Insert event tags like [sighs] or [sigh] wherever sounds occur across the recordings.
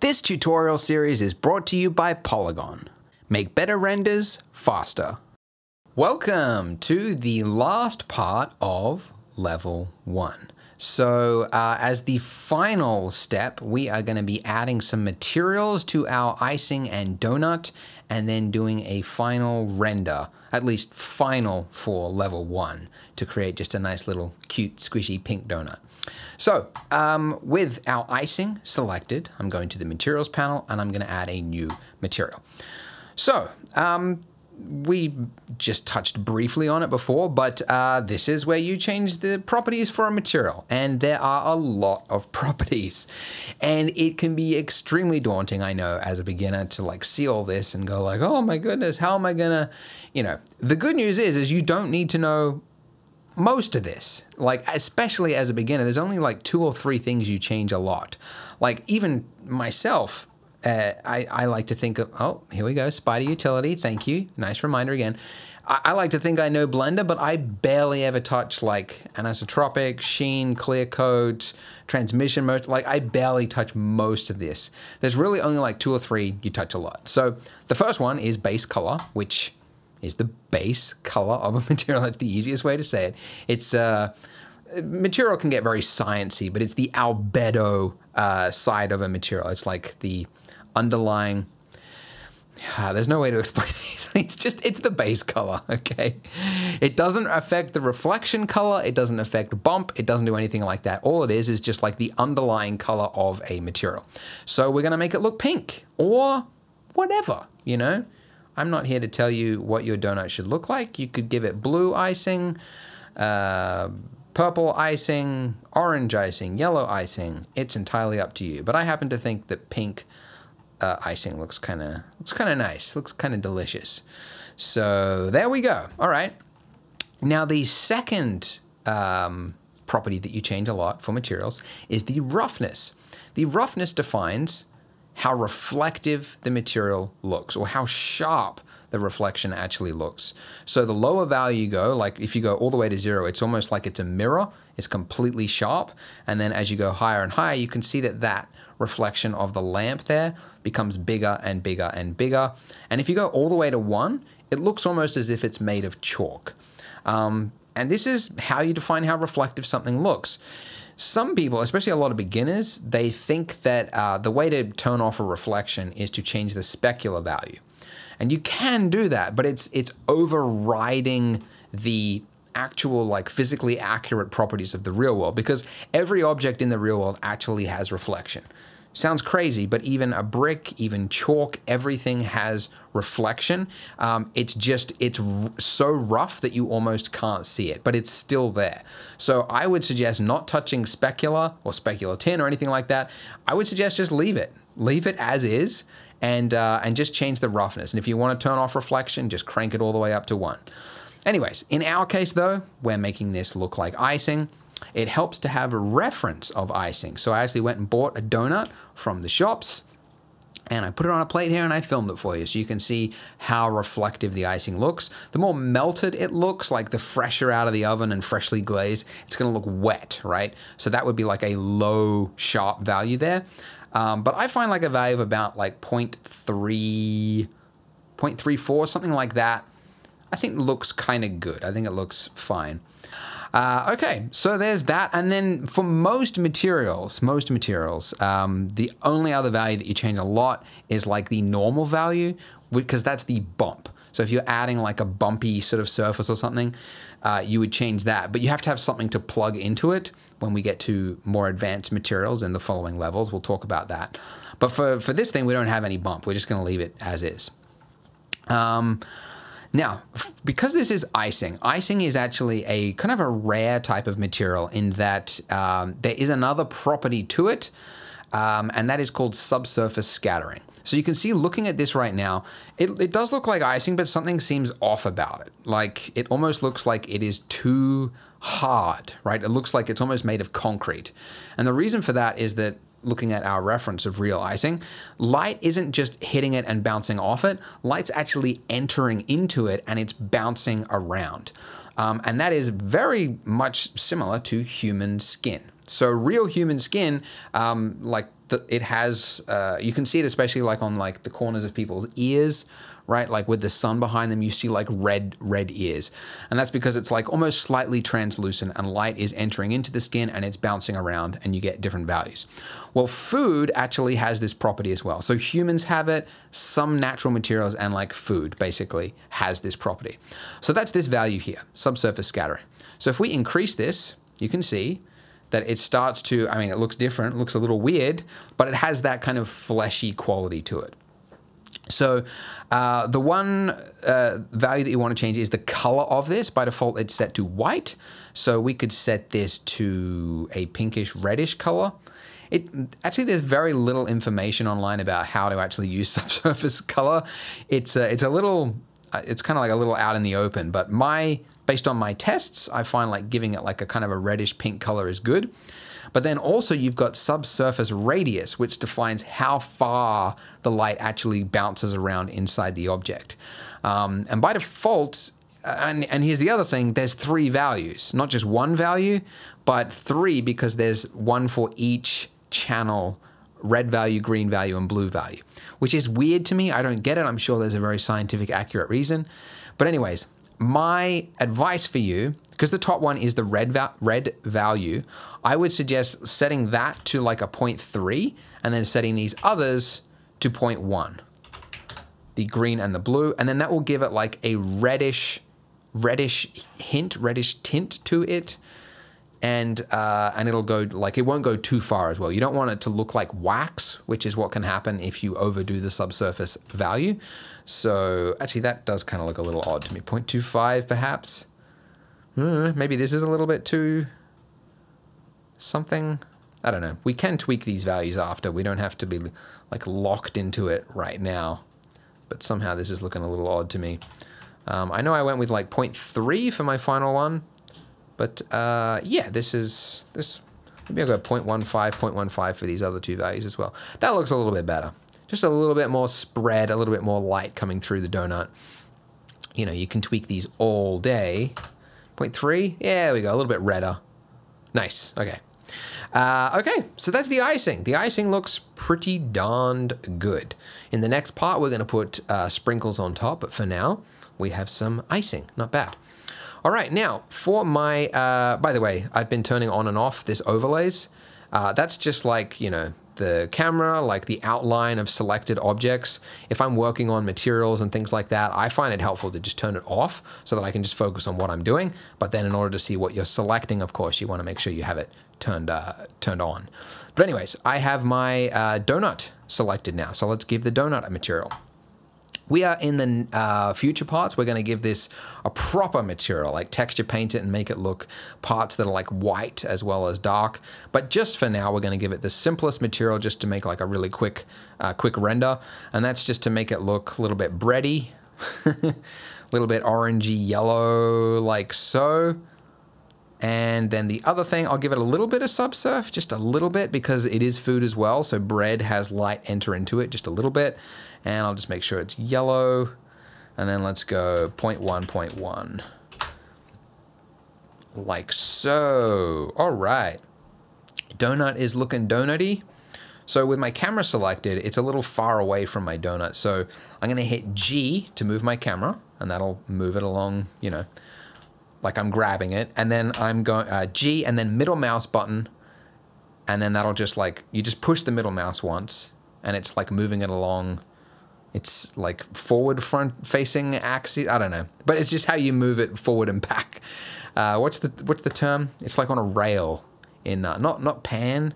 This tutorial series is brought to you by Poliigon. Make better renders faster. Welcome to the last part of level one. So uh, as the final step, we are going to be adding some materials to our icing and donut and then doing a final render, at least final for level one to create just a nice little cute squishy pink donut. So um, with our icing selected, I'm going to the materials panel and I'm going to add a new material. So um, we just touched briefly on it before, but uh, this is where you change the properties for a material. And there are a lot of [laughs] properties. And it can be extremely daunting, I know, as a beginner to like see all this and go like, oh my goodness, how am I gonna, you know, the good news is, is you don't need to know most of this. Like, especially as a beginner, there's only like two or three things you change a lot. Like even myself, uh, I, I like to think of, oh, here we go, Spyder Utility, thank you. Nice reminder again. I, I like to think I know Blender, but I barely ever touch like anisotropic, sheen, clear coat, transmission mode. Like I barely touch most of this. There's really only like two or three you touch a lot. So the first one is base color, which is the base color of a [laughs] material. That's the easiest way to say it. It's uh, material can get very sciency, but it's the albedo uh, side of a material. It's like the underlying. Uh, [sighs] there's no way to explain [laughs] it. It's just it's the base color, [laughs] okay? It doesn't affect the reflection color. It doesn't affect bump. It doesn't do anything like that. All it is is just like the underlying color of a material. So we're gonna make it look pink or whatever, you know. I'm not here to tell you what your donut should look like. You could give it blue icing, uh, purple icing, orange icing, yellow icing. It's entirely up to you. But I happen to think that pink uh, icing looks kind of looks kind of nice. Looks kind of delicious. So there we go. All right. Now the second um, property that you change a lot for materials is the roughness. The roughness defines how reflective the material looks or how sharp the reflection actually looks. So the lower value you go, like if you go all the way to zero, it's almost like it's a mirror. It's completely sharp. And then as you go higher and higher, you can see that that reflection of the lamp there becomes bigger and bigger and bigger. And if you go all the way to one, it looks almost as if it's made of chalk. Um, and this is how you define how reflective something looks. Some people, especially a lot of beginners, they think that uh, the way to turn off a reflection is to change the specular value. And you can do that, but it's it's overriding the actual like physically accurate properties of the real world because every object in the real world actually has reflection. Sounds crazy, but even a brick, even chalk, everything has reflection. Um, it's just, it's so rough that you almost can't see it, but it's still there. So I would suggest not touching specular or specular tint or anything like that. I would suggest just leave it. Leave it as is and, uh, and just change the roughness. And if you want to turn off reflection, just crank it all the way up to one. Anyways, in our case though, we're making this look like icing. It helps to have a reference of icing. So I actually went and bought a donut from the shops and I put it on a plate here and I filmed it for you so you can see how reflective the icing looks. The more melted it looks, like the fresher out of the oven and freshly glazed, it's gonna look wet, right? So that would be like a low sharp value there. Um, but I find like a value of about like 0.3, 0.34, something like that. I think looks kind of good. I think it looks fine. Uh, okay, so there's that. And then for most materials, most materials, um, the only other value that you change a lot is like the normal value, because that's the bump. So if you're adding like a bumpy sort of surface or something, uh, you would change that. But you have to have something to plug into it when we get to more advanced materials in the following levels. We'll talk about that. But for, for this thing, we don't have any bump. We're just going to leave it as is. Um, now, because this is icing, icing is actually a kind of a rare type of material in that um, there is another property to it, um, and that is called subsurface scattering. So you can see looking at this right now, it, it does look like icing, but something seems off about it. Like it almost looks like it is too hard, right? It looks like it's almost made of concrete. And the reason for that is that looking at our reference of real icing, light isn't just hitting it and bouncing off it, light's actually entering into it and it's bouncing around. Um, and that is very much similar to human skin. So real human skin, um, like the, it has, uh, you can see it especially like on like the corners of people's ears, right? Like with the sun behind them, you see like red, red ears. And that's because it's like almost slightly translucent and light is entering into the skin and it's bouncing around and you get different values. Well, food actually has this property as well. So humans have it, some natural materials and like food basically has this property. So that's this value here, subsurface scattering. So if we increase this, you can see that it starts to, I mean, it looks different, looks a little weird, but it has that kind of fleshy quality to it. So uh, the one uh, value that you want to change is the color of this. By default, it's set to white. So we could set this to a pinkish reddish color. It actually there's very little information online about how to actually use [laughs] subsurface color. It's a, it's a little uh, it's kind of like a little out in the open. But my based on my tests, I find like giving it like a kind of a reddish pink color is good. But then also you've got subsurface radius, which defines how far the light actually bounces around inside the object. Um, and by default, and, and here's the other thing there's three values, not just one value, but three because there's one for each channel red value, green value, and blue value, which is weird to me. I don't get it. I'm sure there's a very scientific, accurate reason. But, anyways, my advice for you, because the top one is the red, va- red value, I would suggest setting that to like a 0.3 and then setting these others to 0.1, the green and the blue. And then that will give it like a reddish, reddish hint, reddish tint to it. And uh, and it'll go like it won't go too far as well. You don't want it to look like wax, which is what can happen if you overdo the subsurface value. So actually, that does kind of look a little odd to me. 0.25 perhaps. Hmm, maybe this is a little bit too something. I don't know. We can tweak these values after. We don't have to be like locked into it right now. But somehow this is looking a little odd to me. Um, I know I went with like 0.3 for my final one. But uh, yeah, this is this. Maybe I'll go 0.15, 0.15 for these other two values as well. That looks a little bit better. Just a little bit more spread, a little bit more light coming through the donut. You know, you can tweak these all day. 0.3, yeah, there we go, a little bit redder. Nice, okay. Uh, okay, so that's the icing. The icing looks pretty darned good. In the next part, we're going to put uh, sprinkles on top, but for now, we have some icing. Not bad. All right, now for my, uh, by the way, I've been turning on and off this overlays. Uh, that's just like, you know, the camera, like the outline of selected objects. If I'm working on materials and things like that, I find it helpful to just turn it off so that I can just focus on what I'm doing. But then in order to see what you're selecting, of course, you want to make sure you have it turned, uh, turned on. But anyways, I have my uh, donut selected now. So let's give the donut a material. We are in the uh, future parts. We're going to give this a proper material, like texture paint it and make it look parts that are like white as well as dark. But just for now, we're going to give it the simplest material just to make like a really quick, uh, quick render. And that's just to make it look a little bit bready, a [laughs] little bit orangey yellow, like so. And then the other thing, I'll give it a little bit of subsurf, just a little bit, because it is food as well. So bread has light enter into it, just a little bit and I'll just make sure it's yellow. And then let's go 0.1, 0.1. Like so. All right. Donut is looking donutty. So with my camera selected, it's a little far away from my donut. So I'm gonna hit G to move my camera and that'll move it along, you know, like I'm grabbing it. And then I'm going uh, G and then middle mouse button. And then that'll just like, you just push the middle mouse once and it's like moving it along it's like forward front facing axis. I don't know, but it's just how you move it forward and back. Uh, what's the what's the term? It's like on a rail in uh, not not pan.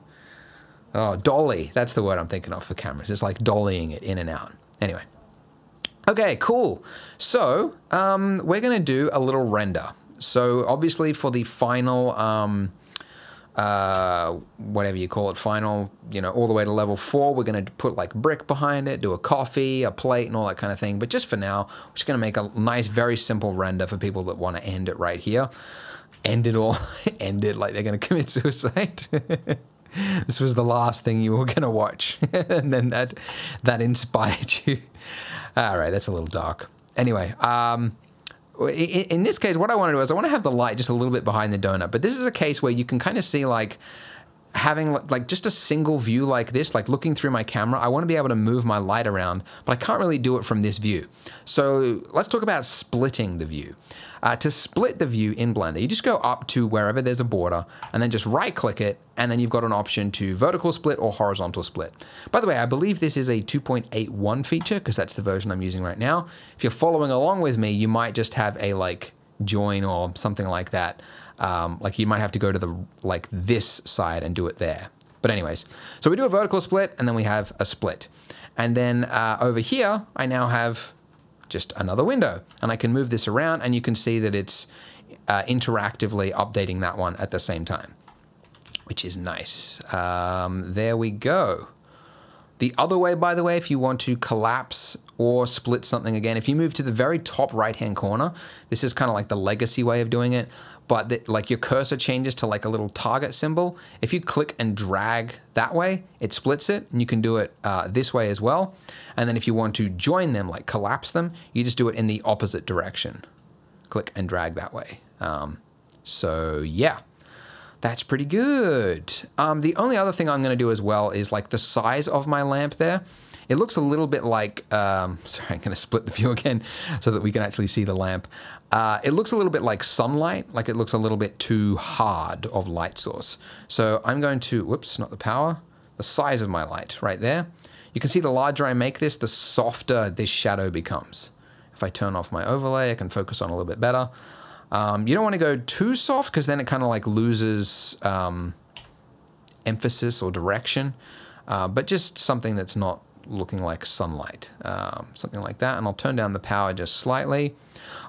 Oh, dolly. That's the word I'm thinking of for cameras. It's like dollying it in and out. Anyway. Okay, cool. So um, we're going to do a little render. So obviously for the final um, uh, whatever you call it, final, you know, all the way to level four. We're going to put like brick behind it, do a coffee, a plate, and all that kind of thing. But just for now, we're just going to make a nice, very simple render for people that want to end it right here. End it all, [laughs] end it like they're going to commit suicide. [laughs] this was the last thing you were going to watch. [laughs] and then that, that inspired you. All right, that's a little dark. Anyway, um, in this case, what I want to do is I want to have the light just a little bit behind the donut. But this is a case where you can kind of see like having like just a single view like this, like looking through my camera, I want to be able to move my light around, but I can't really do it from this view. So let's talk about splitting the view. Uh, to split the view in Blender, you just go up to wherever there's a border and then just right click it. And then you've got an option to vertical split or horizontal split. By the way, I believe this is a 2.81 feature because that's the version I'm using right now. If you're following along with me, you might just have a like join or something like that. Um, like you might have to go to the like this side and do it there. But anyways, so we do a vertical split and then we have a split. And then uh, over here, I now have just another window. And I can move this around and you can see that it's uh, interactively updating that one at the same time, which is nice. Um, there we go. The other way, by the way, if you want to collapse or split something again, if you move to the very top right hand corner, this is kind of like the legacy way of doing it but the, like your cursor changes to like a little target symbol. If you click and drag that way, it splits it, and you can do it uh, this way as well. And then if you want to join them, like collapse them, you just do it in the opposite direction. Click and drag that way. Um, so yeah, that's pretty good. Um, the only other thing I'm going to do as well is like the size of my lamp there. It looks a little bit like, um, [laughs] sorry, I'm going to split the view again so that we can actually see the lamp. Uh, it looks a little bit like sunlight, like it looks a little bit too hard of light source. So I'm going to, whoops, not the power, the size of my light right there. You can see the larger I make this, the softer this shadow becomes. If I turn off my overlay, I can focus on a little bit better. Um, you don't want to go too soft because then it kind of like loses um, emphasis or direction, uh, but just something that's not looking like sunlight, um, something like that. And I'll turn down the power just slightly.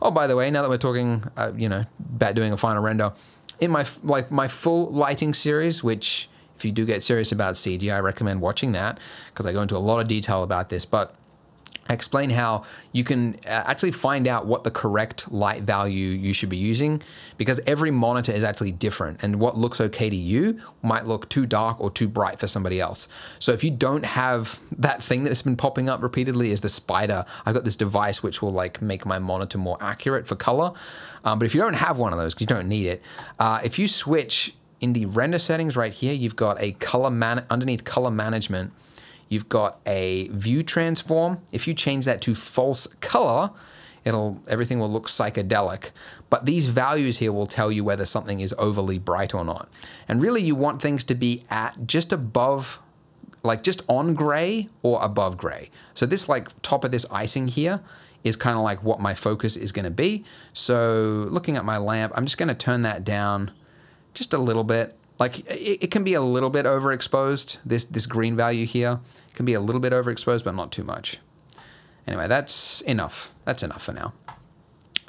Oh, by the way, now that we're talking, uh, you know, about doing a final render, in my like my full lighting series, which if you do get serious about CG, I recommend watching that because I go into a lot of detail about this. But I explain how you can uh, actually find out what the correct light value you should be using because every monitor is actually different and what looks okay to you might look too dark or too bright for somebody else. So if you don't have that thing that's been popping up repeatedly is the Spyder, I've got this device which will like make my monitor more accurate for color. Um, but if you don't have one of those, you don't need it, uh, if you switch in the render settings right here, you've got a color man underneath color management, You've got a view transform. If you change that to false color, it'll everything will look psychedelic. But these values here will tell you whether something is overly bright or not. And really you want things to be at just above like just on gray or above gray. So this like top of this icing here is kind of like what my focus is going to be. So looking at my lamp, I'm just going to turn that down just a little bit. Like it, it, can be a little bit overexposed, this, this green value here can be a little bit overexposed, but not too much. Anyway, that's enough. That's enough for now.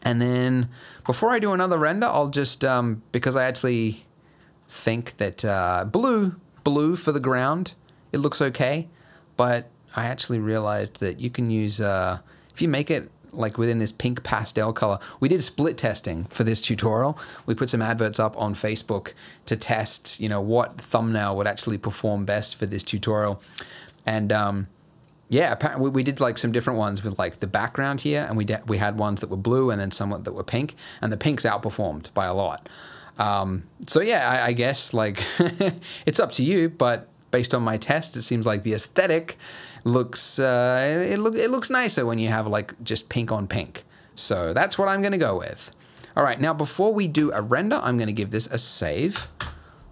And then before I do another render, I'll just, um, because I actually think that uh, blue, blue for the ground, it looks okay. But I actually realized that you can use, uh, if you make it like within this pink pastel color. We did split testing for this tutorial. We put some adverts up on Facebook to test, you know, what thumbnail would actually perform best for this tutorial. And um, yeah, we, we did like some different ones with like the background here, and we we had ones that were blue and then some that were pink, and the pinks outperformed by a lot. Um, so yeah, I, I guess like [laughs] it's up to you, but based on my test, it seems like the aesthetic looks uh, it look it looks nicer when you have like just pink on pink. So that's what I'm going to go with. All right, now before we do a render, I'm going to give this a save.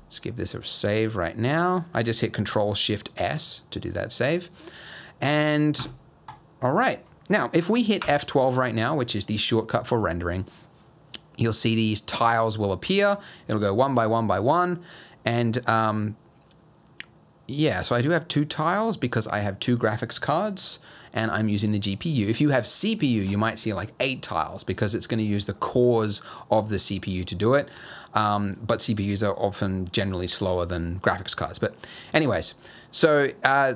Let's give this a save right now. I just hit Control Shift S to do that save. And all right, now if we hit F12 right now, which is the shortcut for rendering, you'll see these tiles will appear. It'll go one by one by one. And um, yeah, so I do have two tiles because I have two graphics cards and I'm using the GPU. If you have CPU, you might see like eight tiles because it's going to use the cores of the CPU to do it. Um, but CPUs are often generally slower than graphics cards. But anyways, so uh,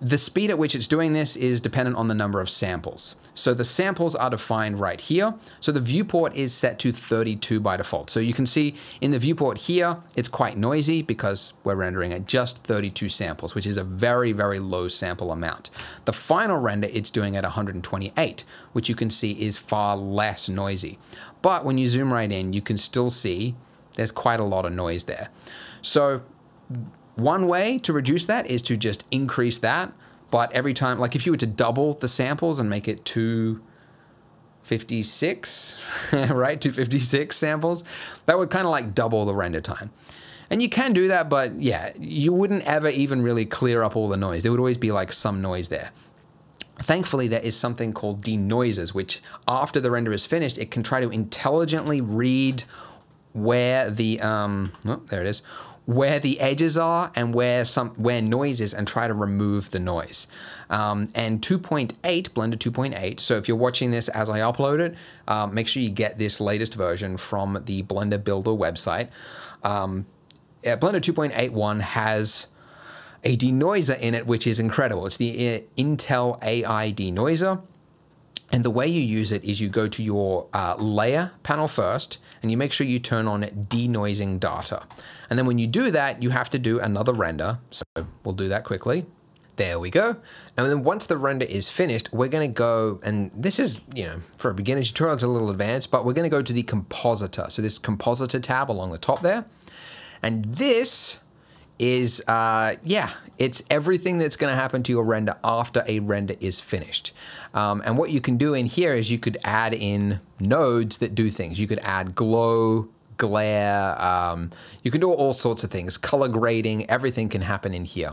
the speed at which it's doing this is dependent on the number of samples. So the samples are defined right here. So the viewport is set to 32 by default. So you can see in the viewport here, it's quite noisy because we're rendering at just 32 samples, which is a very, very low sample amount. The final render, it's doing at 128, which you can see is far less noisy. But when you zoom right in, you can still see there's quite a lot of noise there. So one way to reduce that is to just increase that. But every time, like if you were to double the samples and make it 256, [laughs] right? 256 samples, that would kind of like double the render time. And you can do that, but yeah, you wouldn't ever even really clear up all the noise. There would always be like some noise there. Thankfully, there is something called denoisers, which after the render is finished, it can try to intelligently read where the, um, oh, there it is, where the edges are and where some where noise is and try to remove the noise. Um, and 2.8, Blender 2.8, so if you're watching this as I upload it, uh, make sure you get this latest version from the Blender Builder website. Um, Blender 2.81 has a denoiser in it, which is incredible. It's the uh, Intel AI denoiser. And the way you use it is you go to your uh, layer panel first, and you make sure you turn on denoising data. And then when you do that, you have to do another render. So we'll do that quickly. There we go. And then once the render is finished, we're gonna go, and this is, you know, for a beginner tutorial, it's a little advanced, but we're gonna go to the compositor. So this compositor tab along the top there. And this is, uh, yeah, it's everything that's going to happen to your render after a render is finished. Um, and what you can do in here is you could add in nodes that do things. You could add glow, glare, um, you can do all sorts of things, color grading, everything can happen in here.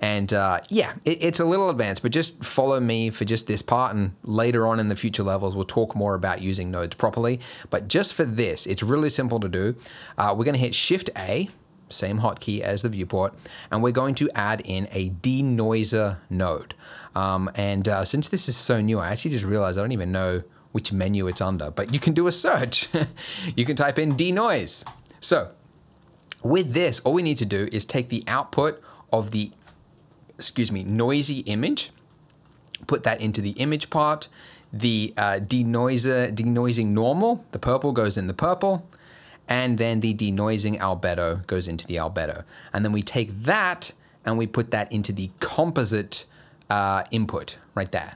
And uh, yeah, it, it's a little advanced, but just follow me for just this part. And later on in the future levels, we'll talk more about using nodes properly. But just for this, it's really simple to do. Uh, we're going to hit Shift A same hotkey as the viewport, and we're going to add in a denoiser node. Um, and uh, since this is so new, I actually just realized I don't even know which menu it's under, but you can do a search. [laughs] you can type in denoise. So with this, all we need to do is take the output of the, excuse me, noisy image, put that into the image part, the uh, denoiser, denoising normal, the purple goes in the purple, and then the denoising albedo goes into the albedo. And then we take that and we put that into the composite uh, input right there.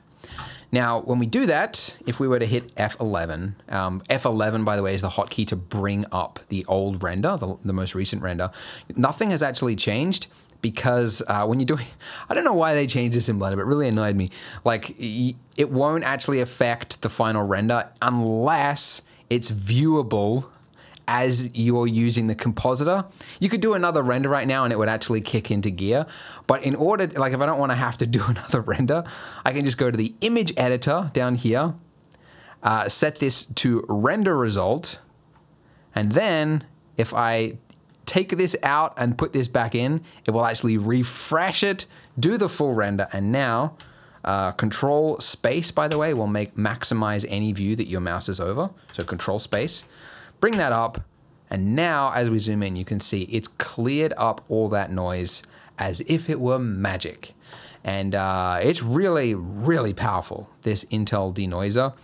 Now, when we do that, if we were to hit F11, um, F11, by the way, is the hotkey to bring up the old render, the, the most recent render. Nothing has actually changed because uh, when you're doing, [laughs] I don't know why they changed this in Blender, but it really annoyed me. Like, it won't actually affect the final render unless it's viewable as you're using the compositor. You could do another render right now and it would actually kick into gear. But in order, like if I don't want to have to [laughs] do another render, I can just go to the image editor down here, uh, set this to render result. And then if I take this out and put this back in, it will actually refresh it, do the full render. And now uh, control space, by the way, will make maximize any view that your mouse is over. So control space. Bring that up, and now as we zoom in, you can see it's cleared up all that noise as if it were magic. And uh, it's really, really powerful, this Intel denoiser.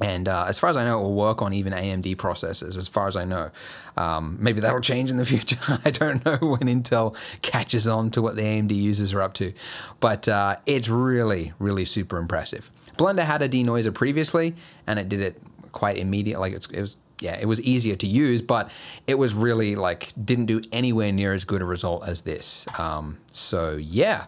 And uh, as far as I know, it will work on even AMD processors, as far as I know. Um, maybe that'll change in the [laughs] future. I don't know when Intel catches on to what the AMD users are up to. But uh, it's really, really super impressive. Blender had a denoiser previously, and it did it quite immediate. Like it was yeah, it was easier to use, but it was really like didn't do anywhere near as good a result as this. Um, so yeah.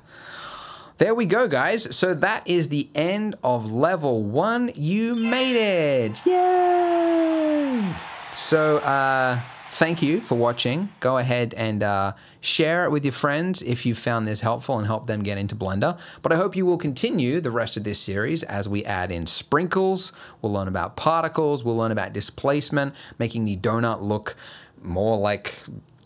There we go, guys. So that is the end of level one. You made it. Yay! So, uh, thank you for watching. Go ahead and uh, share it with your friends if you found this helpful and help them get into Blender. But I hope you will continue the rest of this series as we add in sprinkles. We'll learn about particles. We'll learn about displacement, making the donut look more like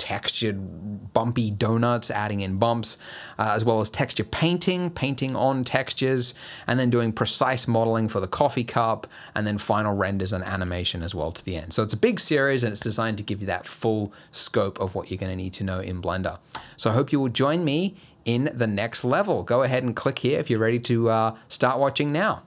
textured bumpy donuts, adding in bumps, uh, as well as texture painting, painting on textures, and then doing precise modeling for the coffee cup, and then final renders and animation as well to the end. So it's a big series and it's designed to give you that full scope of what you're gonna need to know in Blender. So I hope you will join me in the next level. Go ahead and click here if you're ready to uh, start watching now.